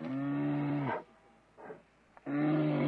うん。うん。